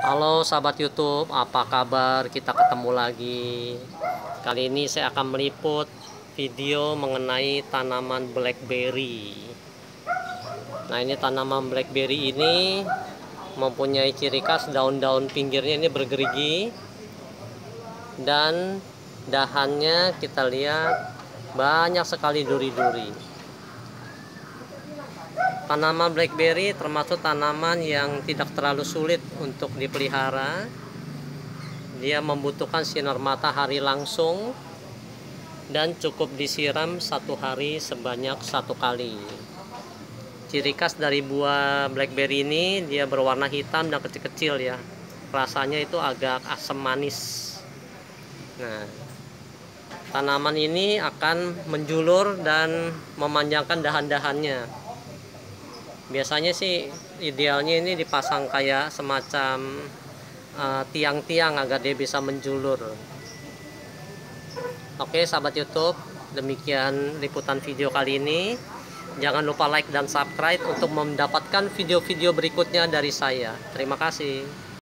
Halo sahabat YouTube, apa kabar? Kita ketemu lagi. Kali ini saya akan meliput video mengenai tanaman blackberry. Nah, ini tanaman blackberry ini mempunyai ciri khas daun-daun pinggirnya ini bergerigi dan dahannya kita lihat banyak sekali duri-duri. Tanaman blackberry termasuk tanaman yang tidak terlalu sulit untuk dipelihara. Dia membutuhkan sinar matahari langsung dan cukup disiram satu hari sebanyak satu kali. Ciri khas dari buah blackberry ini dia berwarna hitam dan kecil-kecil ya. Rasanya itu agak asam manis. Nah, tanaman ini akan menjulur dan memanjangkan dahan-dahannya biasanya sih idealnya ini dipasang kayak semacam eh, tiang-tiang uh, agar dia bisa menjulur. Oke sahabat YouTube demikian liputan video kali ini. Jangan lupa like dan subscribe untuk mendapatkan video-video berikutnya dari saya. Terima kasih